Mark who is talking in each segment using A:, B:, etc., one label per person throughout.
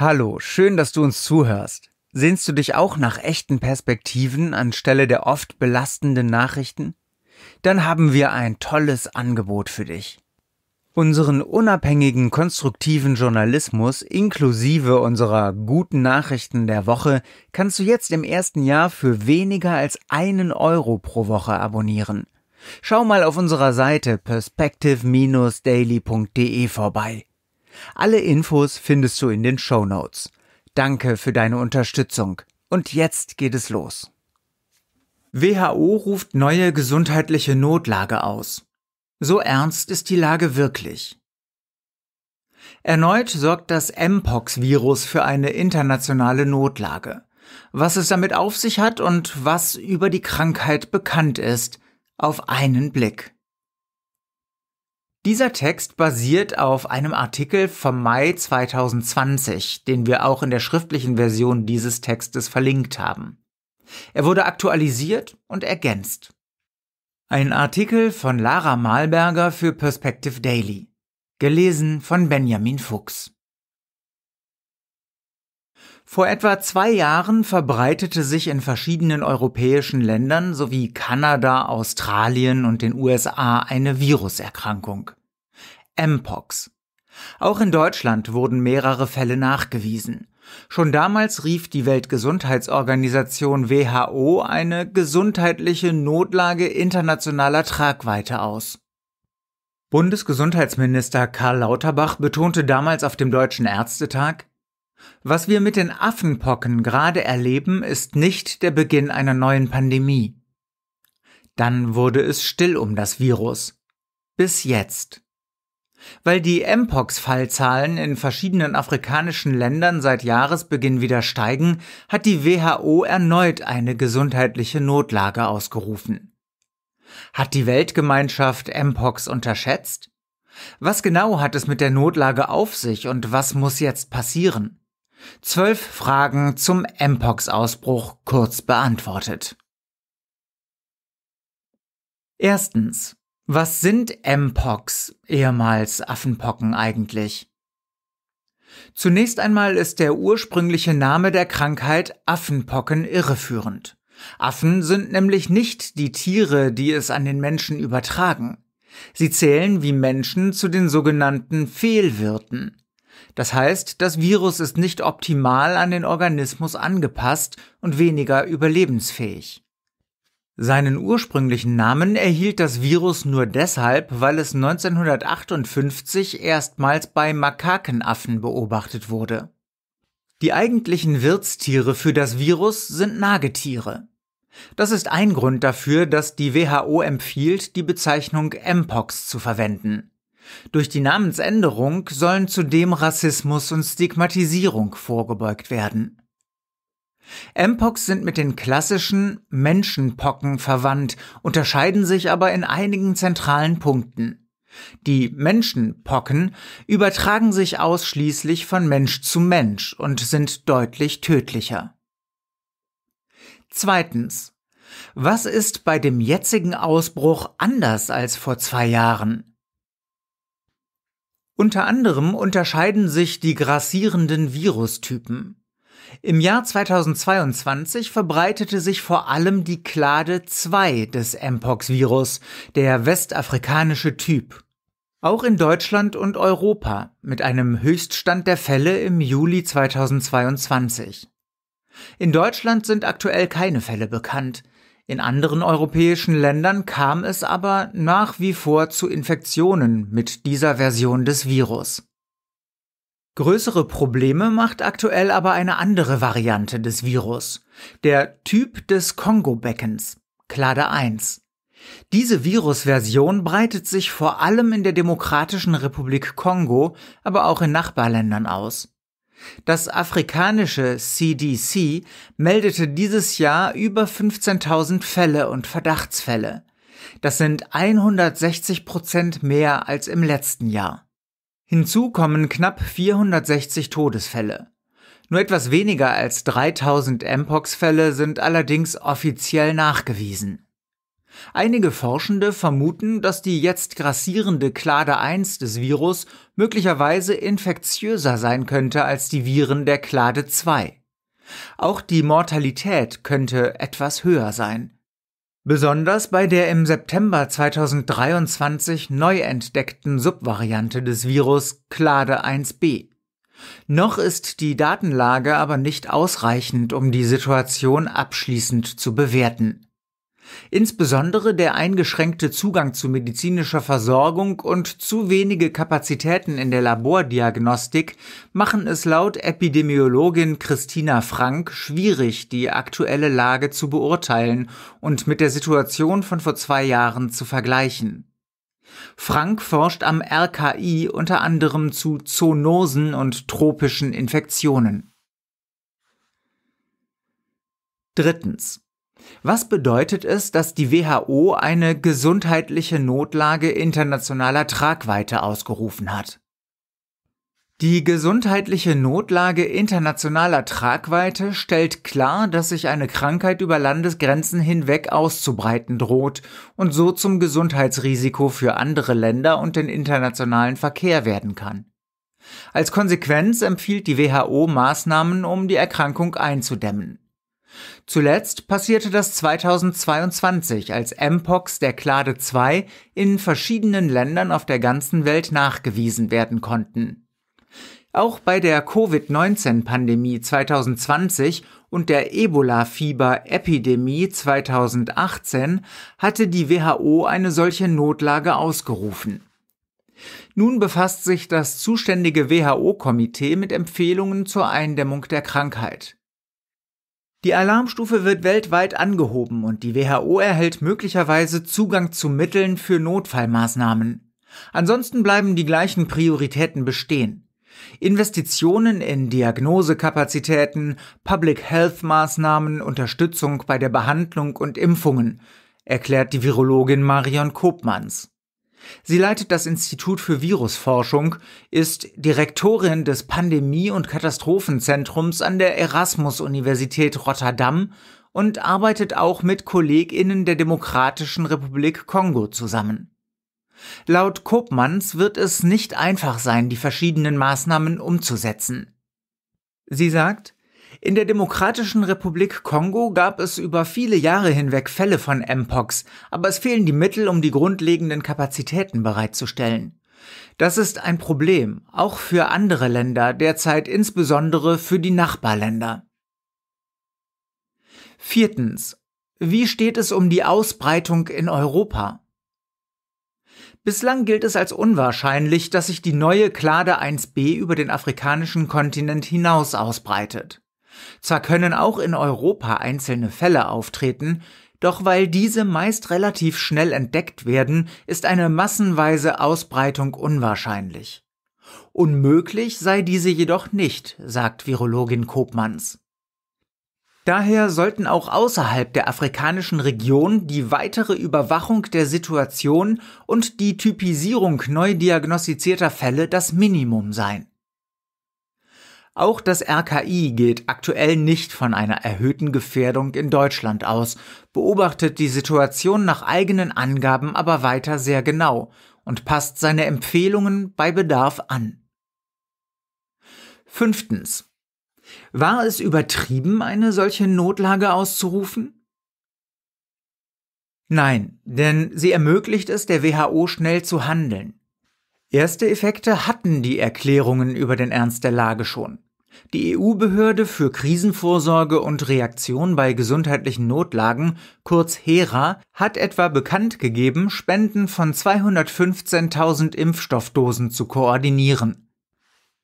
A: Hallo, schön, dass du uns zuhörst. Sehnst du dich auch nach echten Perspektiven anstelle der oft belastenden Nachrichten? Dann haben wir ein tolles Angebot für dich. Unseren unabhängigen konstruktiven Journalismus inklusive unserer guten Nachrichten der Woche kannst du jetzt im ersten Jahr für weniger als einen Euro pro Woche abonnieren. Schau mal auf unserer Seite perspective-daily.de vorbei. Alle Infos findest du in den Show Notes. Danke für deine Unterstützung. Und jetzt geht es los. WHO ruft neue gesundheitliche Notlage aus. So ernst ist die Lage wirklich. Erneut sorgt das Mpox-Virus für eine internationale Notlage. Was es damit auf sich hat und was über die Krankheit bekannt ist, auf einen Blick. Dieser Text basiert auf einem Artikel vom Mai 2020, den wir auch in der schriftlichen Version dieses Textes verlinkt haben. Er wurde aktualisiert und ergänzt. Ein Artikel von Lara Malberger für Perspective Daily. Gelesen von Benjamin Fuchs. Vor etwa zwei Jahren verbreitete sich in verschiedenen europäischen Ländern sowie Kanada, Australien und den USA eine Viruserkrankung. Mpox. Auch in Deutschland wurden mehrere Fälle nachgewiesen. Schon damals rief die Weltgesundheitsorganisation WHO eine gesundheitliche Notlage internationaler Tragweite aus. Bundesgesundheitsminister Karl Lauterbach betonte damals auf dem Deutschen Ärztetag, was wir mit den Affenpocken gerade erleben, ist nicht der Beginn einer neuen Pandemie. Dann wurde es still um das Virus. Bis jetzt. Weil die Mpox-Fallzahlen in verschiedenen afrikanischen Ländern seit Jahresbeginn wieder steigen, hat die WHO erneut eine gesundheitliche Notlage ausgerufen. Hat die Weltgemeinschaft Mpox unterschätzt? Was genau hat es mit der Notlage auf sich und was muss jetzt passieren? Zwölf Fragen zum Mpox-Ausbruch kurz beantwortet. Erstens. Was sind Mpox, ehemals Affenpocken eigentlich? Zunächst einmal ist der ursprüngliche Name der Krankheit Affenpocken irreführend. Affen sind nämlich nicht die Tiere, die es an den Menschen übertragen. Sie zählen wie Menschen zu den sogenannten Fehlwirten. Das heißt, das Virus ist nicht optimal an den Organismus angepasst und weniger überlebensfähig. Seinen ursprünglichen Namen erhielt das Virus nur deshalb, weil es 1958 erstmals bei Makakenaffen beobachtet wurde. Die eigentlichen Wirtstiere für das Virus sind Nagetiere. Das ist ein Grund dafür, dass die WHO empfiehlt, die Bezeichnung Mpox zu verwenden. Durch die Namensänderung sollen zudem Rassismus und Stigmatisierung vorgebeugt werden. Mpox sind mit den klassischen Menschenpocken verwandt, unterscheiden sich aber in einigen zentralen Punkten. Die Menschenpocken übertragen sich ausschließlich von Mensch zu Mensch und sind deutlich tödlicher. Zweitens. Was ist bei dem jetzigen Ausbruch anders als vor zwei Jahren? Unter anderem unterscheiden sich die grassierenden Virustypen. Im Jahr 2022 verbreitete sich vor allem die Klade 2 des Mpox-Virus, der westafrikanische Typ. Auch in Deutschland und Europa mit einem Höchststand der Fälle im Juli 2022. In Deutschland sind aktuell keine Fälle bekannt. In anderen europäischen Ländern kam es aber nach wie vor zu Infektionen mit dieser Version des Virus. Größere Probleme macht aktuell aber eine andere Variante des Virus, der Typ des Kongo-Beckens, Klade 1. Diese Virusversion breitet sich vor allem in der Demokratischen Republik Kongo, aber auch in Nachbarländern aus. Das afrikanische CDC meldete dieses Jahr über 15.000 Fälle und Verdachtsfälle. Das sind 160 Prozent mehr als im letzten Jahr. Hinzu kommen knapp 460 Todesfälle. Nur etwas weniger als 3000 Mpox-Fälle sind allerdings offiziell nachgewiesen. Einige Forschende vermuten, dass die jetzt grassierende Klade 1 des Virus möglicherweise infektiöser sein könnte als die Viren der Klade 2. Auch die Mortalität könnte etwas höher sein. Besonders bei der im September 2023 neu entdeckten Subvariante des Virus Klade 1b. Noch ist die Datenlage aber nicht ausreichend, um die Situation abschließend zu bewerten. Insbesondere der eingeschränkte Zugang zu medizinischer Versorgung und zu wenige Kapazitäten in der Labordiagnostik machen es laut Epidemiologin Christina Frank schwierig, die aktuelle Lage zu beurteilen und mit der Situation von vor zwei Jahren zu vergleichen. Frank forscht am RKI unter anderem zu Zoonosen und tropischen Infektionen. Drittens. Was bedeutet es, dass die WHO eine gesundheitliche Notlage internationaler Tragweite ausgerufen hat? Die gesundheitliche Notlage internationaler Tragweite stellt klar, dass sich eine Krankheit über Landesgrenzen hinweg auszubreiten droht und so zum Gesundheitsrisiko für andere Länder und den internationalen Verkehr werden kann. Als Konsequenz empfiehlt die WHO Maßnahmen, um die Erkrankung einzudämmen. Zuletzt passierte das 2022, als Mpox der Klade 2 in verschiedenen Ländern auf der ganzen Welt nachgewiesen werden konnten. Auch bei der Covid-19-Pandemie 2020 und der Ebola-Fieber-Epidemie 2018 hatte die WHO eine solche Notlage ausgerufen. Nun befasst sich das zuständige WHO-Komitee mit Empfehlungen zur Eindämmung der Krankheit. Die Alarmstufe wird weltweit angehoben und die WHO erhält möglicherweise Zugang zu Mitteln für Notfallmaßnahmen. Ansonsten bleiben die gleichen Prioritäten bestehen. Investitionen in Diagnosekapazitäten, Public Health Maßnahmen, Unterstützung bei der Behandlung und Impfungen, erklärt die Virologin Marion Kopmanns. Sie leitet das Institut für Virusforschung, ist Direktorin des Pandemie- und Katastrophenzentrums an der Erasmus-Universität Rotterdam und arbeitet auch mit KollegInnen der Demokratischen Republik Kongo zusammen. Laut Kopmanns wird es nicht einfach sein, die verschiedenen Maßnahmen umzusetzen. Sie sagt, in der Demokratischen Republik Kongo gab es über viele Jahre hinweg Fälle von Mpox, aber es fehlen die Mittel, um die grundlegenden Kapazitäten bereitzustellen. Das ist ein Problem, auch für andere Länder, derzeit insbesondere für die Nachbarländer. Viertens. Wie steht es um die Ausbreitung in Europa? Bislang gilt es als unwahrscheinlich, dass sich die neue Klade 1b über den afrikanischen Kontinent hinaus ausbreitet. Zwar können auch in Europa einzelne Fälle auftreten, doch weil diese meist relativ schnell entdeckt werden, ist eine massenweise Ausbreitung unwahrscheinlich. Unmöglich sei diese jedoch nicht, sagt Virologin Kopmanns. Daher sollten auch außerhalb der afrikanischen Region die weitere Überwachung der Situation und die Typisierung neu diagnostizierter Fälle das Minimum sein. Auch das RKI geht aktuell nicht von einer erhöhten Gefährdung in Deutschland aus, beobachtet die Situation nach eigenen Angaben aber weiter sehr genau und passt seine Empfehlungen bei Bedarf an. Fünftens. War es übertrieben, eine solche Notlage auszurufen? Nein, denn sie ermöglicht es der WHO schnell zu handeln. Erste Effekte hatten die Erklärungen über den Ernst der Lage schon. Die EU-Behörde für Krisenvorsorge und Reaktion bei gesundheitlichen Notlagen, kurz HERA, hat etwa bekannt gegeben, Spenden von 215.000 Impfstoffdosen zu koordinieren.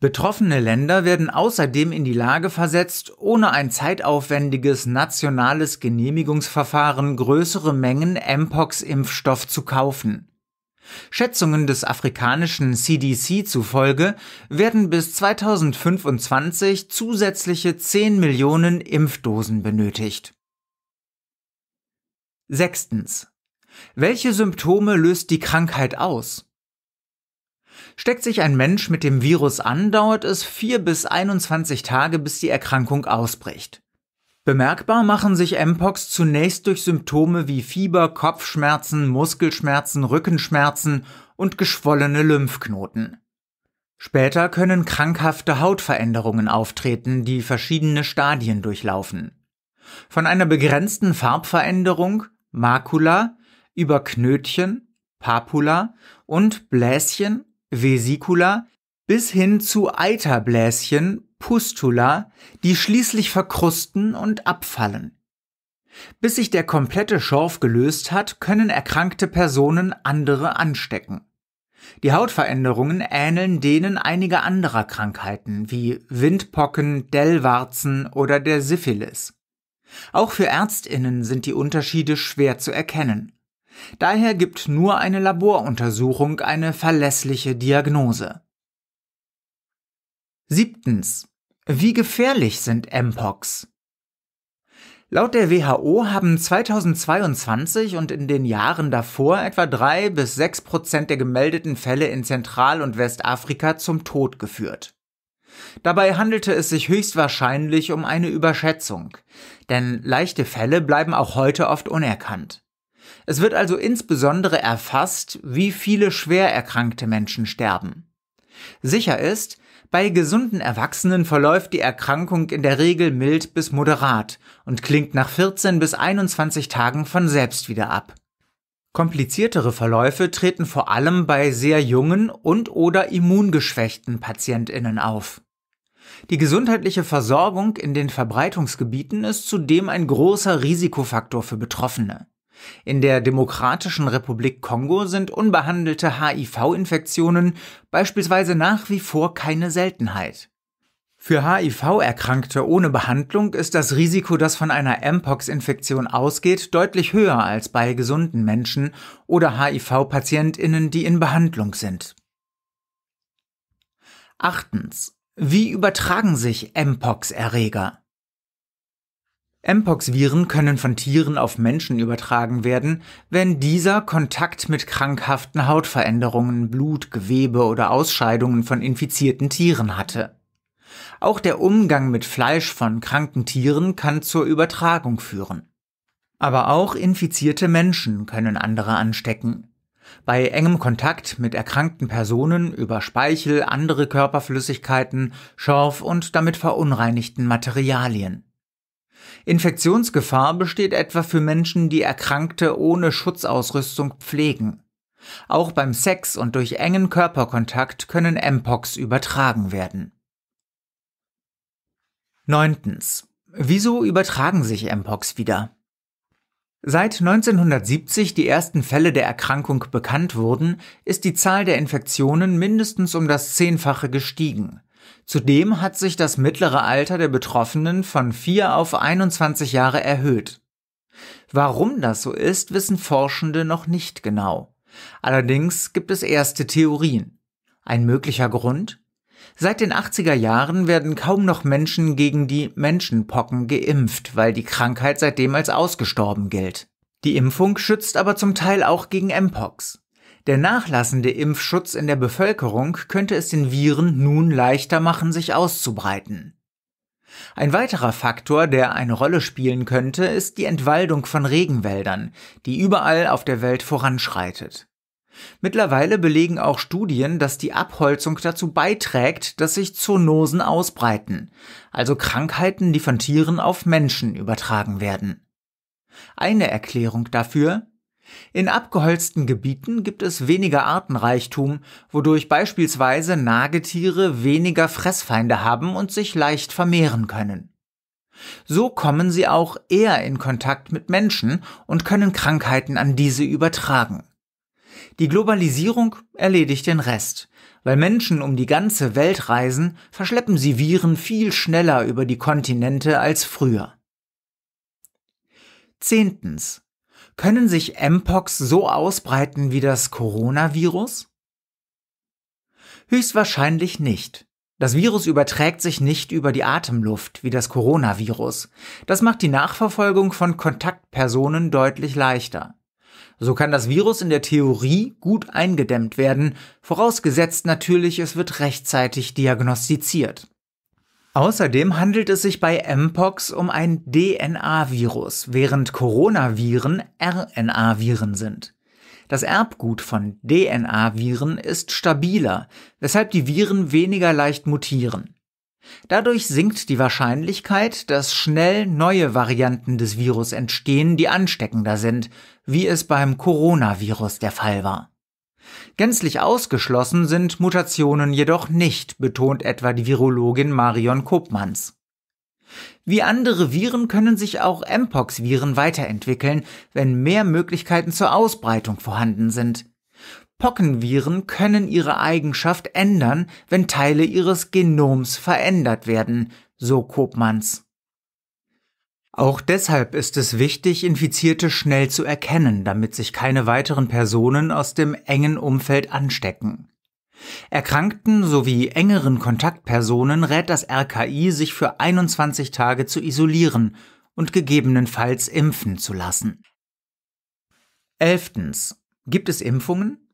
A: Betroffene Länder werden außerdem in die Lage versetzt, ohne ein zeitaufwendiges nationales Genehmigungsverfahren größere Mengen Mpox-Impfstoff zu kaufen. Schätzungen des afrikanischen CDC zufolge werden bis 2025 zusätzliche 10 Millionen Impfdosen benötigt. Sechstens. Welche Symptome löst die Krankheit aus? Steckt sich ein Mensch mit dem Virus an, dauert es 4 bis 21 Tage, bis die Erkrankung ausbricht. Bemerkbar machen sich Mpox zunächst durch Symptome wie Fieber, Kopfschmerzen, Muskelschmerzen, Rückenschmerzen und geschwollene Lymphknoten. Später können krankhafte Hautveränderungen auftreten, die verschiedene Stadien durchlaufen. Von einer begrenzten Farbveränderung, Makula, über Knötchen, Papula und Bläschen, Vesicula, bis hin zu Eiterbläschen, Pustula, die schließlich verkrusten und abfallen. Bis sich der komplette Schorf gelöst hat, können erkrankte Personen andere anstecken. Die Hautveränderungen ähneln denen einiger anderer Krankheiten wie Windpocken, Dellwarzen oder der Syphilis. Auch für Ärztinnen sind die Unterschiede schwer zu erkennen. Daher gibt nur eine Laboruntersuchung eine verlässliche Diagnose. Siebtens. Wie gefährlich sind Mpox? Laut der WHO haben 2022 und in den Jahren davor etwa drei bis sechs Prozent der gemeldeten Fälle in Zentral- und Westafrika zum Tod geführt. Dabei handelte es sich höchstwahrscheinlich um eine Überschätzung, denn leichte Fälle bleiben auch heute oft unerkannt. Es wird also insbesondere erfasst, wie viele schwer erkrankte Menschen sterben. Sicher ist, bei gesunden Erwachsenen verläuft die Erkrankung in der Regel mild bis moderat und klingt nach 14 bis 21 Tagen von selbst wieder ab. Kompliziertere Verläufe treten vor allem bei sehr jungen und oder immungeschwächten Patientinnen auf. Die gesundheitliche Versorgung in den Verbreitungsgebieten ist zudem ein großer Risikofaktor für Betroffene. In der Demokratischen Republik Kongo sind unbehandelte HIV-Infektionen beispielsweise nach wie vor keine Seltenheit. Für HIV-Erkrankte ohne Behandlung ist das Risiko, das von einer Mpox-Infektion ausgeht, deutlich höher als bei gesunden Menschen oder HIV-Patientinnen, die in Behandlung sind. Achtens. Wie übertragen sich Mpox-Erreger? Mpox-Viren können von Tieren auf Menschen übertragen werden, wenn dieser Kontakt mit krankhaften Hautveränderungen, Blut, Gewebe oder Ausscheidungen von infizierten Tieren hatte. Auch der Umgang mit Fleisch von kranken Tieren kann zur Übertragung führen. Aber auch infizierte Menschen können andere anstecken. Bei engem Kontakt mit erkrankten Personen über Speichel, andere Körperflüssigkeiten, Schorf und damit verunreinigten Materialien. Infektionsgefahr besteht etwa für Menschen, die Erkrankte ohne Schutzausrüstung pflegen. Auch beim Sex und durch engen Körperkontakt können Mpox übertragen werden. 9. Wieso übertragen sich Mpox wieder? Seit 1970 die ersten Fälle der Erkrankung bekannt wurden, ist die Zahl der Infektionen mindestens um das Zehnfache gestiegen. Zudem hat sich das mittlere Alter der Betroffenen von 4 auf 21 Jahre erhöht. Warum das so ist, wissen Forschende noch nicht genau. Allerdings gibt es erste Theorien. Ein möglicher Grund? Seit den 80er Jahren werden kaum noch Menschen gegen die Menschenpocken geimpft, weil die Krankheit seitdem als ausgestorben gilt. Die Impfung schützt aber zum Teil auch gegen Mpox. Der nachlassende Impfschutz in der Bevölkerung könnte es den Viren nun leichter machen, sich auszubreiten. Ein weiterer Faktor, der eine Rolle spielen könnte, ist die Entwaldung von Regenwäldern, die überall auf der Welt voranschreitet. Mittlerweile belegen auch Studien, dass die Abholzung dazu beiträgt, dass sich Zoonosen ausbreiten, also Krankheiten, die von Tieren auf Menschen übertragen werden. Eine Erklärung dafür in abgeholzten Gebieten gibt es weniger Artenreichtum, wodurch beispielsweise Nagetiere weniger Fressfeinde haben und sich leicht vermehren können. So kommen sie auch eher in Kontakt mit Menschen und können Krankheiten an diese übertragen. Die Globalisierung erledigt den Rest. Weil Menschen um die ganze Welt reisen, verschleppen sie Viren viel schneller über die Kontinente als früher. Zehntens. Können sich Mpox so ausbreiten wie das Coronavirus? Höchstwahrscheinlich nicht. Das Virus überträgt sich nicht über die Atemluft wie das Coronavirus. Das macht die Nachverfolgung von Kontaktpersonen deutlich leichter. So kann das Virus in der Theorie gut eingedämmt werden, vorausgesetzt natürlich, es wird rechtzeitig diagnostiziert. Außerdem handelt es sich bei Mpox um ein DNA-Virus, während Coronaviren RNA-Viren sind. Das Erbgut von DNA-Viren ist stabiler, weshalb die Viren weniger leicht mutieren. Dadurch sinkt die Wahrscheinlichkeit, dass schnell neue Varianten des Virus entstehen, die ansteckender sind, wie es beim Coronavirus der Fall war. Gänzlich ausgeschlossen sind Mutationen jedoch nicht, betont etwa die Virologin Marion Kopmanns. Wie andere Viren können sich auch Mpox-Viren weiterentwickeln, wenn mehr Möglichkeiten zur Ausbreitung vorhanden sind. Pockenviren können ihre Eigenschaft ändern, wenn Teile ihres Genoms verändert werden, so Kopmanns. Auch deshalb ist es wichtig, Infizierte schnell zu erkennen, damit sich keine weiteren Personen aus dem engen Umfeld anstecken. Erkrankten sowie engeren Kontaktpersonen rät das RKI, sich für 21 Tage zu isolieren und gegebenenfalls impfen zu lassen. Elftens. Gibt es Impfungen?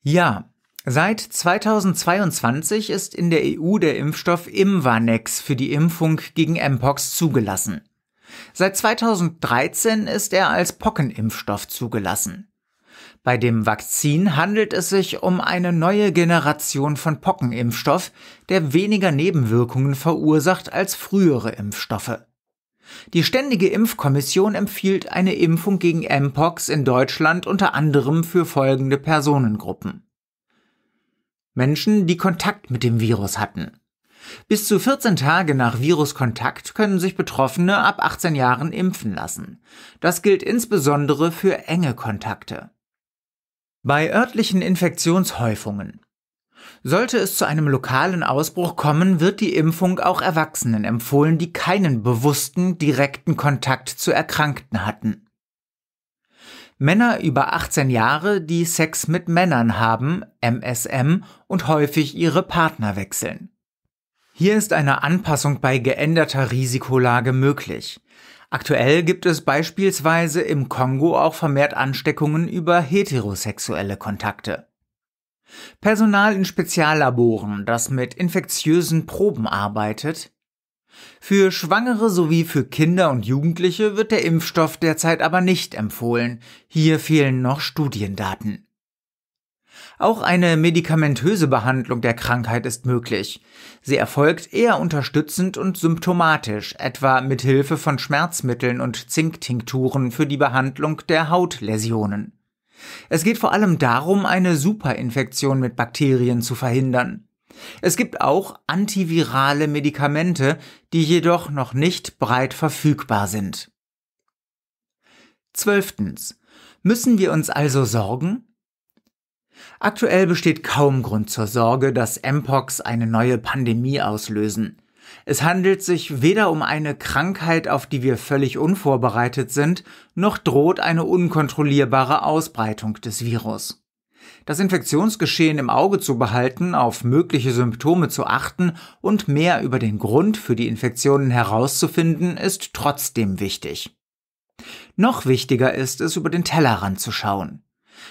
A: Ja. Seit 2022 ist in der EU der Impfstoff Imvanex für die Impfung gegen Mpox zugelassen. Seit 2013 ist er als Pockenimpfstoff zugelassen. Bei dem Vakzin handelt es sich um eine neue Generation von Pockenimpfstoff, der weniger Nebenwirkungen verursacht als frühere Impfstoffe. Die Ständige Impfkommission empfiehlt eine Impfung gegen Mpox in Deutschland unter anderem für folgende Personengruppen. Menschen, die Kontakt mit dem Virus hatten. Bis zu 14 Tage nach Viruskontakt können sich Betroffene ab 18 Jahren impfen lassen. Das gilt insbesondere für enge Kontakte. Bei örtlichen Infektionshäufungen. Sollte es zu einem lokalen Ausbruch kommen, wird die Impfung auch Erwachsenen empfohlen, die keinen bewussten, direkten Kontakt zu Erkrankten hatten. Männer über 18 Jahre, die Sex mit Männern haben, MSM, und häufig ihre Partner wechseln. Hier ist eine Anpassung bei geänderter Risikolage möglich. Aktuell gibt es beispielsweise im Kongo auch vermehrt Ansteckungen über heterosexuelle Kontakte. Personal in Speziallaboren, das mit infektiösen Proben arbeitet. Für Schwangere sowie für Kinder und Jugendliche wird der Impfstoff derzeit aber nicht empfohlen. Hier fehlen noch Studiendaten. Auch eine medikamentöse Behandlung der Krankheit ist möglich. Sie erfolgt eher unterstützend und symptomatisch, etwa mit Hilfe von Schmerzmitteln und Zinktinkturen für die Behandlung der Hautläsionen. Es geht vor allem darum, eine Superinfektion mit Bakterien zu verhindern. Es gibt auch antivirale Medikamente, die jedoch noch nicht breit verfügbar sind. Zwölftens. Müssen wir uns also sorgen? Aktuell besteht kaum Grund zur Sorge, dass Mpox eine neue Pandemie auslösen. Es handelt sich weder um eine Krankheit, auf die wir völlig unvorbereitet sind, noch droht eine unkontrollierbare Ausbreitung des Virus. Das Infektionsgeschehen im Auge zu behalten, auf mögliche Symptome zu achten und mehr über den Grund für die Infektionen herauszufinden, ist trotzdem wichtig. Noch wichtiger ist es, über den Tellerrand zu schauen.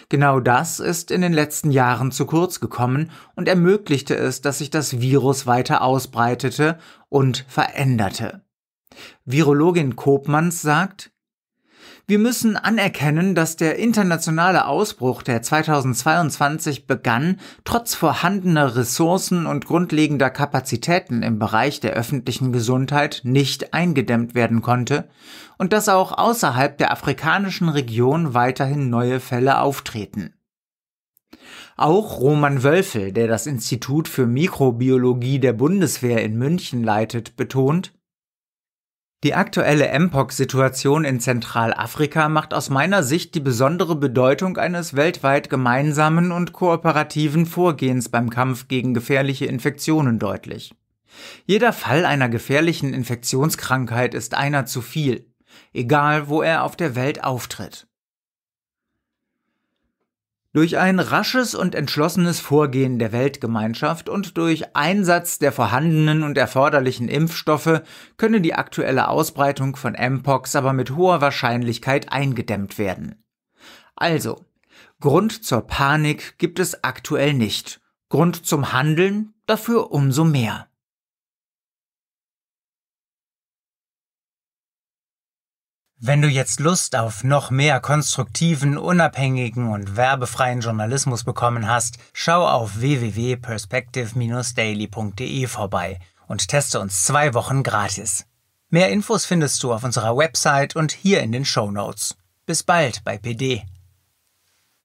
A: Genau das ist in den letzten Jahren zu kurz gekommen und ermöglichte es, dass sich das Virus weiter ausbreitete und veränderte. Virologin Kopmanns sagt, wir müssen anerkennen, dass der internationale Ausbruch, der 2022 begann, trotz vorhandener Ressourcen und grundlegender Kapazitäten im Bereich der öffentlichen Gesundheit nicht eingedämmt werden konnte und dass auch außerhalb der afrikanischen Region weiterhin neue Fälle auftreten. Auch Roman Wölfel, der das Institut für Mikrobiologie der Bundeswehr in München leitet, betont, die aktuelle Mpox-Situation in Zentralafrika macht aus meiner Sicht die besondere Bedeutung eines weltweit gemeinsamen und kooperativen Vorgehens beim Kampf gegen gefährliche Infektionen deutlich. Jeder Fall einer gefährlichen Infektionskrankheit ist einer zu viel, egal wo er auf der Welt auftritt. Durch ein rasches und entschlossenes Vorgehen der Weltgemeinschaft und durch Einsatz der vorhandenen und erforderlichen Impfstoffe könne die aktuelle Ausbreitung von Mpox aber mit hoher Wahrscheinlichkeit eingedämmt werden. Also, Grund zur Panik gibt es aktuell nicht, Grund zum Handeln dafür umso mehr. Wenn du jetzt Lust auf noch mehr konstruktiven, unabhängigen und werbefreien Journalismus bekommen hast, schau auf www.perspective-daily.de vorbei und teste uns zwei Wochen gratis. Mehr Infos findest du auf unserer Website und hier in den Show Notes. Bis bald bei PD.